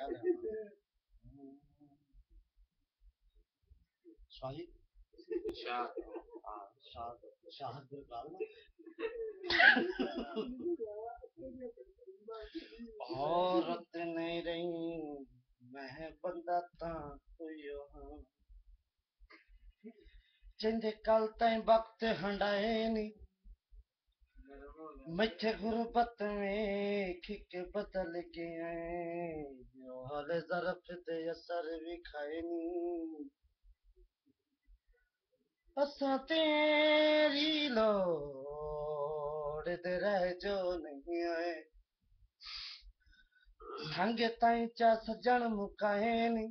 हाँ शाहद औरत नहीं रही, मैं बंदा ता कोई हाँ जिंदे कल ताईं वक्त हंडाए नी बदल के आए जो हाल जरफ ते असर भी खाए नी असां तेरी लोड़ दे रह जो नहीं आए संग ताईं चा सजण मुकाए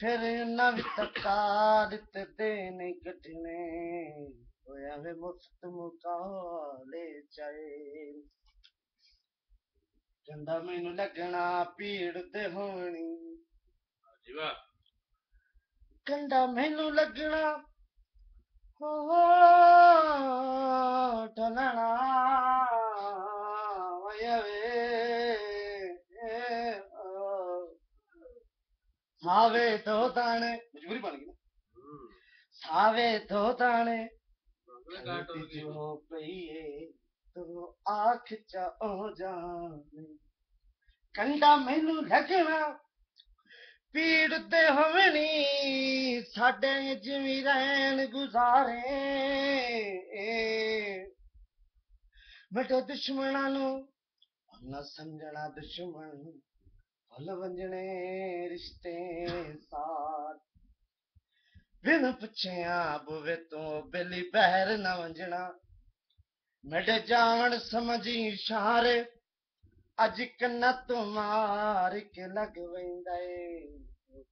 फिर नवी तकार ते देने कटने होया वे मुफ़्त मुकाले चाहे कंडा मैनू लगना पीड़ ते होनी जी वाह कंडा मैनू लगना हो ढलना होया वे सावे दो दाने मजबूरी बन गई ना सावे ਕੰਡਾ ਮੈਨੂੰ ਲੱਗਣਾ ਪੀੜ ਤੇ ਹਵਣੀ ਸਾਡੇ ਜਿਵੇਂ ਰਹਿਣ ਗੁਜ਼ਾਰੇ। ਬਟੋ ਦੁਸ਼ਮਣਾਂ ਨੂੰ ਨਾ ਸਮਝਣਾ ਦੁਸ਼ਮਣ ਭੁੱਲ ਵੰਜਣੇ ਰਿਸ਼ਤੇ ਸਾਥ ਬਿਨ ਪੁੱਛਿਆ ਬੁਵੇ ਤੋਂ ਬੇਲੀ ਬਹਿਰ ਨਾ ਵੰਜਣਾ ਮੇਰੇ ਜਾਵਣ ਸਮਝੀ ਇਸ਼ਾਰੇ ਅੱਜ ਕੰਨਾਂ ਤੋਂ ਮਾਰ ਕੇ ਲਗ ਵੈਂਦਾ ਏ।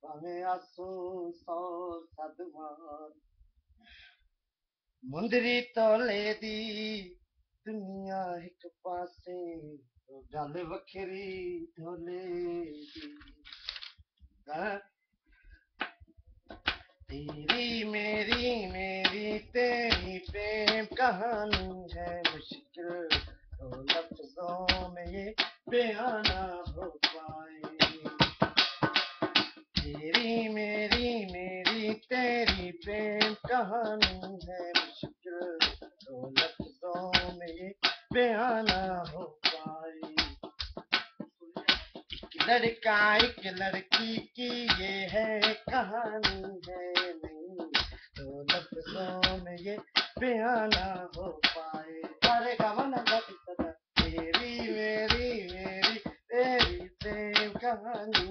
ਭਾਵੇਂ ਆਸੂ ਸੌ ਸਦ ਮੁੰਦਰੀ ਤੋਲੇ ਦੀ ਦੁਨੀਆ ਇੱਕ ਪਾਸੇ ਗੱਲ ਵੱਖਰੀ ਢੋਲੇ ਦੀ। तेरी मेरी मेरी तेरी प्रेम कहानी है मुश्किल। तो लफ्जों में ये बयान हो पाए। तेरी मेरी मेरी तेरी प्रेम कहानी है मुश्किल। तो लफ्जों में ये बयान हो पाए। लड़का, एक लड़की की ये है कहानी है। लफ्जों में ये बयान हो पाए। अरे सदा। तेरी मेरी मेरी तेरी प्रेम कहानी।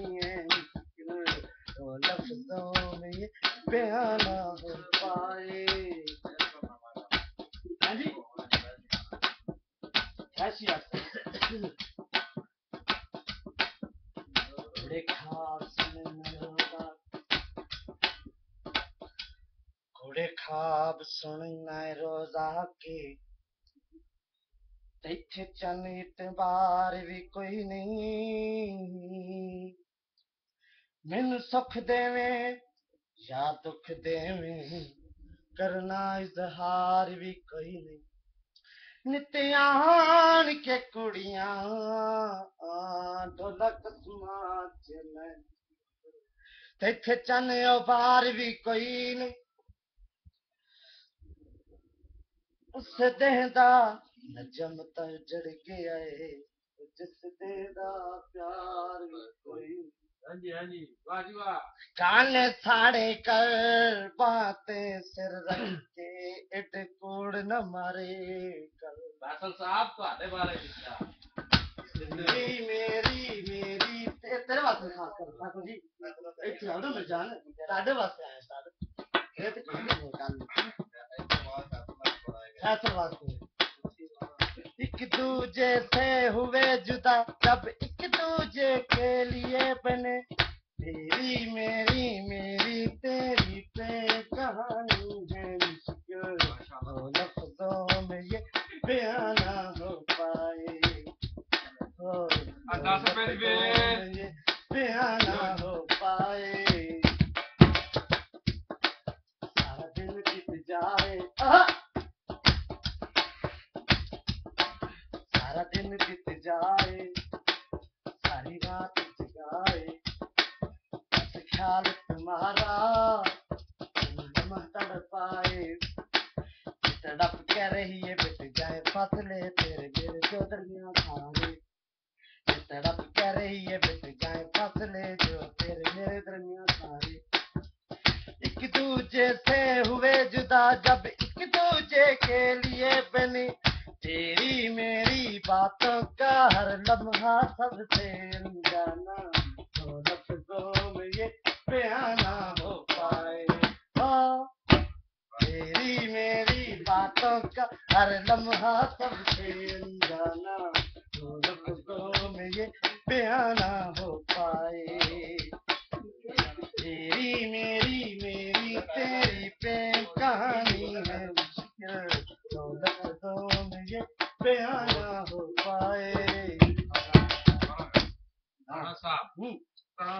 ਸੁਣੀ ਸੁਣਨਾ ਰੋਜ਼ਾ ਕੇ ਇੱਥੇ ਚੰਨ ਇਤਬਾਰ ਵੀ ਕੋਈ ਨਹੀਂ। ਮੈਨੂੰ ਸੁਖ ਦੇਵੇਂ ਜਾਂ ਦੁੱਖ ਦੇਵੇਂ, ਕਰਨਾ ਇਜ਼ਹਾਰ ਵੀ ਕੋਈ ਨਹੀਂ। ਨਿਤਿਆਨ ਕੇ ਕੁੜੀਆਂ, ਢੋਲਕ ਸਮਾਚ ਮੈਂ ਤੇਥੇ ਚੰਨ ਉਬਾਰ ਵੀ ਕੋਈ ਨਹੀਂ। उस देहदा नजम तर जड़ गया है जिस देहदा प्यार कोई काले साड़े कर बातें सिर रख के इट कोड़ न मारे कर। भाषण साहब का अरे बारे मेरी मेरी मेरी ते, तेरे वास्ते खास कर ठाकुर जी। एक खिलाड़ी में जान। साढ़े वास्ते आए साढ़े। ये तो खाली हो जान दूजे से हुए जुदा जब एक ख्याल तुम्हारा लम्हा तड़पाए तड़प के रही है, बिट जाए फसले तेरे मेरे जो दरमियान खाने तड़प के रही है, बिट जाए फसले, जो तेरे मेरे दरमियान खाने एक दूजे से हुए जुदा, जब एक दूजे के लिए बने। तेरी मेरी बातों का हर लम्हा सबसे अनजाना। तो बयाना हो पाए। हाँ तेरी मेरी बातों का हर लम्हा सबसे अनजाना तो लफ्जों में ये बयाना हो पाए। तेरी मेरी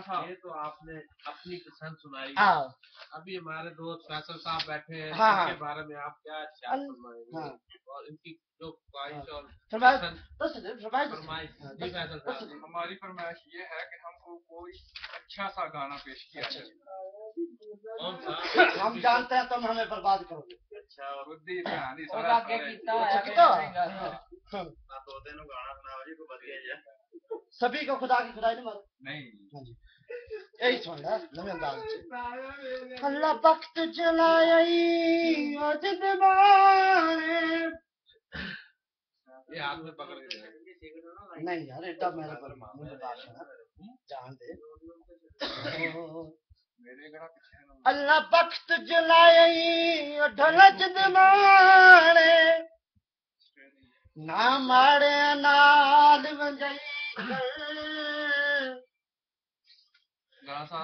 ये तो आपने अपनी पसंद सुनाई। आओ अभी हमारे दोस्त फैसल साहब बैठे हैं हाँ, हाँ। इनके बारे में आप क्या ख्याल अल- फरमाएँगे? हाँ। और इनकी जो ख्वाहिश और फरमाइश। हाँ, बस- साहब। हमारी फरमाइश ये है कि हमको कोई अच्छा सा गाना पेश किया जाए। कौन सा? हम जानते हैं तुम हमें बर्बाद करोगे। अच्छा बुद्धि कहानी और अच्छा, है? हाँ। तो गाना जी को सभी को खुदा की खुदाई नहीं मारो नहीं। जलाई आज दीवाने ये हाथ में पकड़ के रखे। नहीं यार एडा मेरे पर मुझे बात जान दे मेरे अल्लाह वक्त जलाई ढलज दीवाने ना माड़े नाल वंजई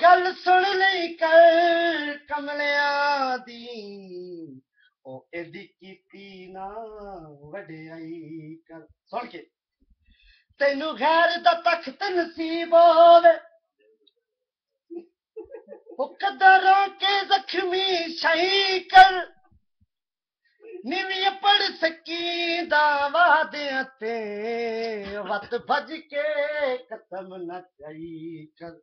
ਗੱਲ ਸੁਣ ਲਈ ਕਰ ਕਮਲਿਆਂ ਦੀ। ਉਹ ਇਹਦੀ ਕੀਤੀ ਨਾ ਵਡਿਆਈ ਕਰ। ਸੁਣ ਕੇ। ਤੈਨੂੰ ਖੈਰ ਦਾ ਤਖਤ ਨਸੀਬ ਹੋਵੇ। ਉਹ ਕੇ ਜ਼ਖਮੀ ਸ਼ਹੀ ਕਰ। ਨਿਵੀਂ ਪੜ ਸਕੀ ਦਾ ਵਾਦਿਆਂ ਤੇ। ਵਤ ਭਜ ਕੇ ਕਸਮ ਨਾ ਚਾਈ ਕਰ।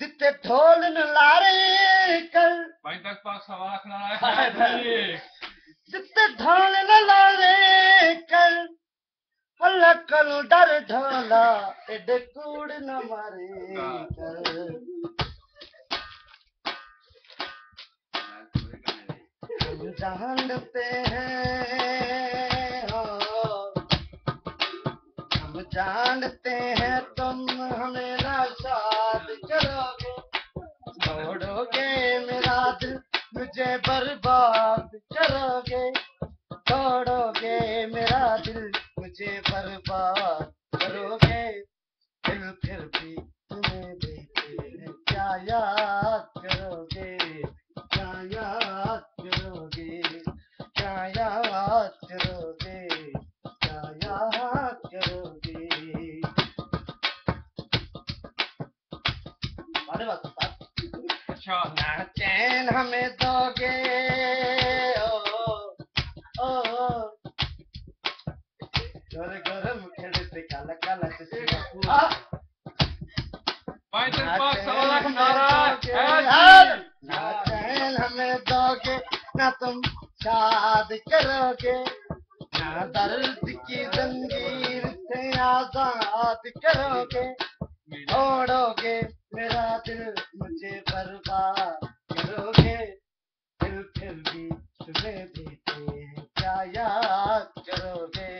ਦਿੱਤੇ ਢੋਲ ਨ ਲਾਰੇ ਕਰ भाई तक पास सवाल खड़ा हाय है भाई। ਦਿੱਤੇ ਢੋਲ ਨ ਲਾਰੇ ਕਰ ਹੱਲਾ ਕਲ ਡਰ ਢੋਲਾ ਐਡੇ ਕੂੜ ਨ ਮਾਰੇ ਕਰ हम जानते हैं हो हम जानते हैं तुम हमें मुझे बर्बाद करोगे छोड़ोगे मेरा दिल मुझे बर्बाद करोगे। दिल फिर भी तुम्हें हैं क्या याद करोगे क्या याद करोगे क्या याद करोगे क्या याद करोगे। अरे बात अच्छा। ना चैन हमें आज़ाद करोगे छोड़ोगे मेरा दिल मुझे बर्बाद करोगे। दिल फिर भी तुम्हें देते हैं क्या याद करोगे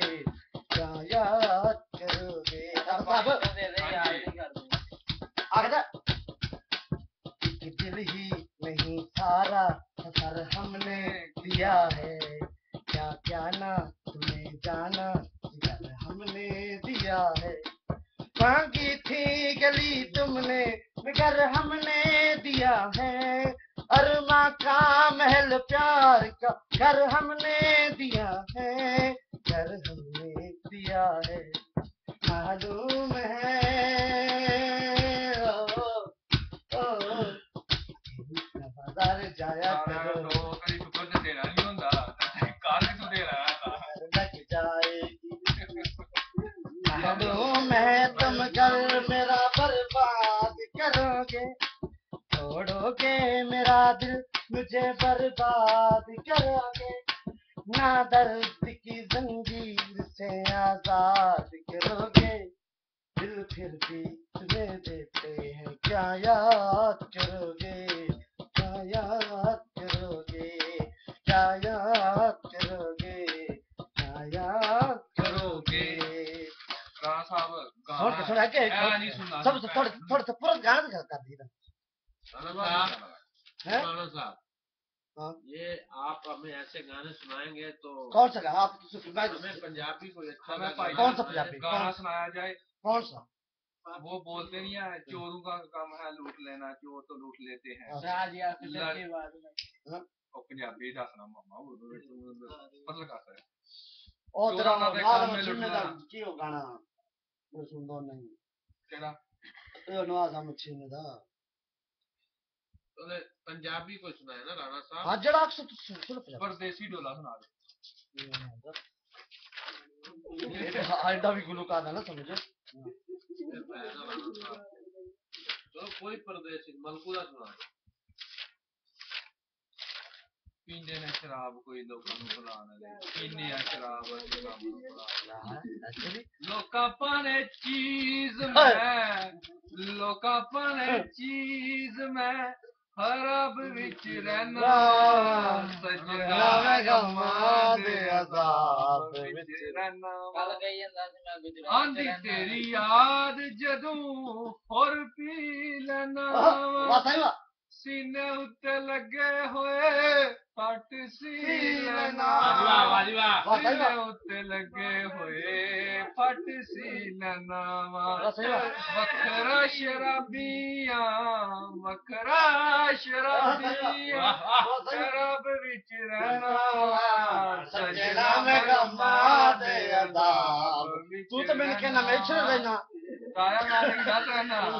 क्या याद करोगे? कर एक दिल ही नहीं सारा सफ़र हमने दिया है। क्या क्या ना मगर हमने दिया है। अरमा का महल प्यार का घर हमने दिया है। घर हमने दिया है। मालूम है। ओ, ओ, ओ, वफादार जाया करो। तो तो मालूम है तुम घर दिल मुझे बर्बाद करोगे ना दर्द की जंजीर से आज़ाद करोगे। दिल फिर भी तुम्हें देते हैं क्या याद करोगे? क्या याद करोगे? क्या याद करोगे? क्या याद करोगे? राणा थोड़ा थोड़ा के सब थोड़ा थोड़ा सा पूरा गाना कर दी ये आप हमें ऐसे गाने सुनाएंगे तो कौन सा गाना आप तो सुनाए हमें पंजाबी कोई अच्छा हमें सा भाई कौन सा गाना पंजाबी? सुनाएं। गाना सुनाया जाए कौन सा वो बोलते नहीं है चोरों का काम है लूट लेना चोर तो लूट लेते हैं राज या फिर लड़- के बाद में ਉਹ ਪੰਜਾਬੀ ਦੱਸਣਾ ਮਾਮਾ ਉਹ ਪਤਾ ਲੱਗਾ ਸਰ ਉਹ ਤੇਰਾ ਚੋਰਾਂ ਦੇ ਨਾਮ ਕੰਮ ਵਿੱਚ ਮਛੀਨੇ ਦਾ ਲੁੱਟਣਾ। ਕੀ ਉਹ ਗਾਣਾ ਉਹ ਸੁਣਦਾ ਨਹੀਂ ਕਿਹੜਾ ਇਹ ਨਵਾਜ਼ ਆ ਮਛੀਨੇ ਦਾ तो पंजाबी को सुना है ना राणा साहब हाँ जरा आप पर देसी डोला सुना दे आइंदा भी गुलुकार है ना समझो तो कोई परदेसी मलकूदा सुना दे पींदे ने शराब कोई लोगों को बुलाने दे पीने या शराब लोका पाने चीज़ में लोका पाने चीज़ में ਲੋਕਾਂ ਪਾਣੇ ਚੀਜ਼ ਮੈਂ ਹਰਬ ਵਿੱਚ ਰਹਿਣਾ ਸਜਣਾ ਮੈਂ ਗਮਾਂ ਦੇ ਅਜ਼ਾਬ ਵਿੱਚ ਰਹਿਣਾ ਕੱਲ ਕਹੀ ਜਾਂਦਾ ਸੀ ਮੈਂ ਗੁਜਰਾਤ ਆਂਦੀ ਤੇਰੀ ਯਾਦ ਜਦੋਂ ਹੋਰ ਪੀ ਲੈਣਾ ਵਾਹ ਸਹੀ ਵਾ ਸੀਨੇ ਉੱਤੇ ਲੱਗੇ ਹੋਏ ਪੱਟ ਸੀਨਾ ਵਾਹ ਵਾਹ ਵਾਹ ਸੀਨੇ ਉੱਤੇ ਲੱਗੇ ਹੋਏ ਪੱਟ ਸੀਨਾ ਵੱਖਰਾ ਸ਼ਰਾਬੀਆਂ ਵੱਖਰਾ ਸ਼ਰਾਬੀਆਂ ਸ਼ਰਾਬ ਵਿੱਚ ਰਹਿਣਾ। ਸਜਣਾ ਮੈਂ ਗਮਾ ਦੇ ਅਦਾ ਤੂੰ ਤਾਂ ਮੈਨੂੰ ਕਹਿੰਦਾ ਮੈਂ ਇੱਥੇ ਰਹਿਣਾ। ਤਾਇਆ ਮਾਰੇ ਦਾ ਰਹਿਣਾ।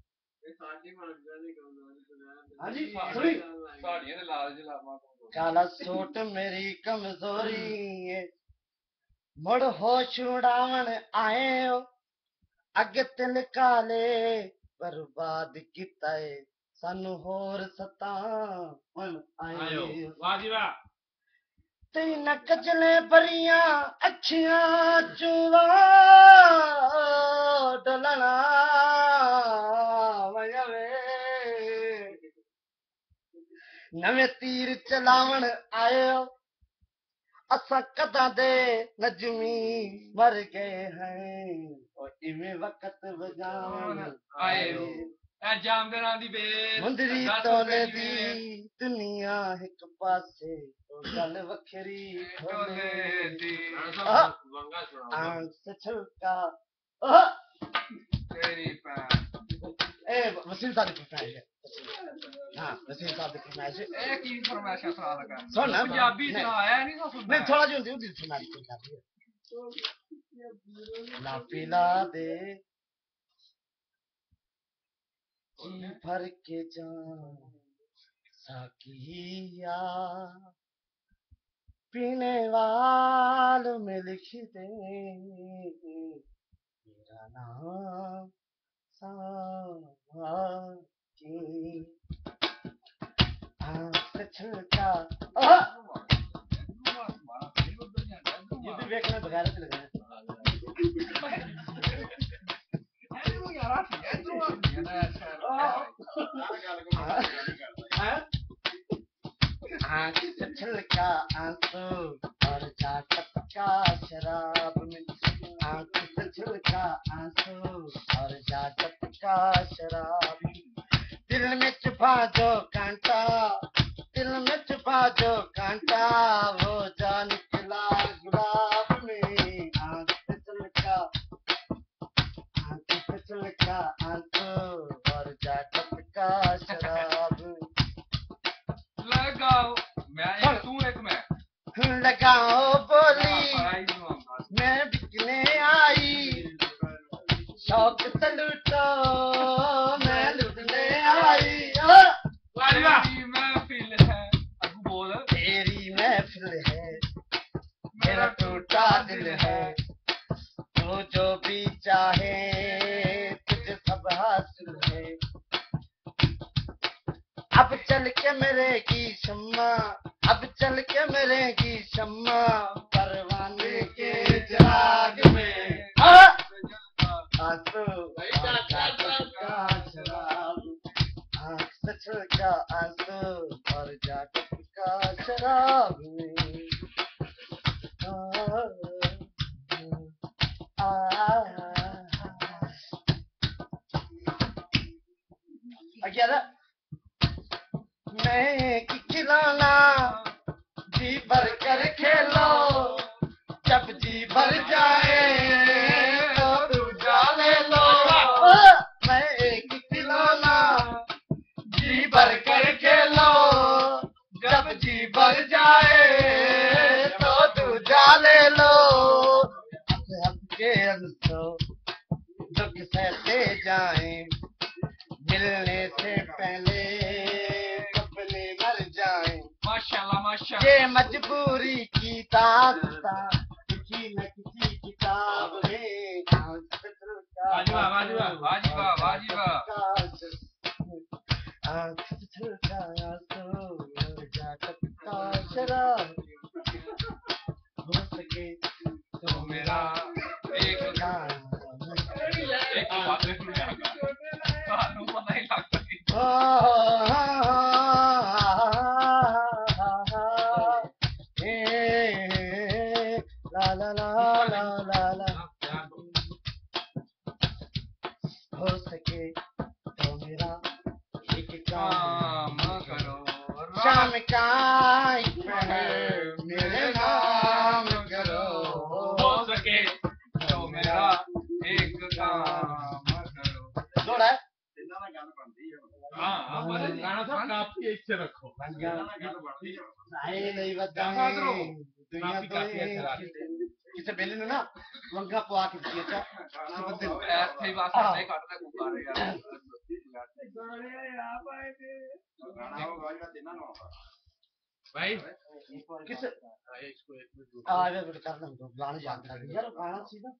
ਹਾਂਜੀ ਸੁਣੀ ਸਾਡੀਆਂ ਦੇ ਲਾਲਚ ਲਾਵਾਂ ਕਾਲਾ ਸੂਟ ਮੇਰੀ ਕਮਜ਼ੋਰੀ। ਏ ਮੜ ਹੋਸ਼ ਉਡਾਵਣ ਆਏ ਹੋ ਅੱਗੇ ਤਿਲਕਾ ਲੈ ਬਰਬਾਦ ਕੀਤਾ ਏ ਸਾਨੂੰ ਹੋਰ ਸਤਾਉਣ ਆਇਓ। ਵਾਹ ਜੀ ਵਾਹ। ਤੇ ਨੱਕ ਜਲੇ ਬਰੀਆਂ ਅੱਛੀਆਂ ਚੂਵਾ ਡਲਣਾ ਨਵੇਂ ਤੀਰ ਚਲਾਵਣ ਆਇਓ। ਅਸਾਂ ਕਦਾਂ ਦੇ ਨਜਮੀ ਮਰ ਗਏ ਹਾਂ। ਉਹ ਇਵੇਂ ਵਕਤ ਵਜਾਉਣ ਆਇਓ। ਐ ਜਾਮਦਰਾਂ ਦੀ ਬੇਰ ਮੁੰਦਰੀ ਤੋਲੇ ਦੀ ਦੁਨੀਆ ਇੱਕ ਪਾਸੇ ਉਹ ਗੱਲ ਵੱਖਰੀ ਹੋਲੇ ਦੀ। ਵੰਗਾ ਸੁਣਾਓ। ਆਂਸ ਛਲਕਾ। ਤੇਰੀ ਪਾ É, você não tá de professor. हाँ नसीम साहब देखो मैं ऐसे एक ही फरमाइश सुना लगा सुन ना पंजाबी सुना है नहीं तो जी भर के जान पीने वाल में लिख दे मेरा नाम छलका आँसू और जा टपका शराब में आँख झुलका आँसू और जागत का शराबी। दिल में छुपा जो कांटा दिल में छुपा जो कांटा वो जा निकला गुलाब में। आँख झुलका आँख झुलका आँसू और जागत का शराब। लगाओ मैं तू एक मैं। लगाओ Eso. I'm a little bit of a ये मजबूरी की दास्ता किसी न किसी किताब में जाता शराब हाँ, हाँ। तो अच्छा किसे बेले ना वंगा पो आके दिए था। हाँ, सुबह ऐसे ही बात है काटता कुका रे यार गाड़े आ पाए थे गाना हो गाड़ी का देना ना भाई किस इसको एक मिनट आ जा बेटा करना तो गाना जानता है। यार गाना सीधा